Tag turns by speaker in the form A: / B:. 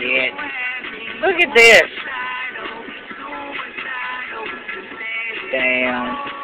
A: shit. Look at this. Damn.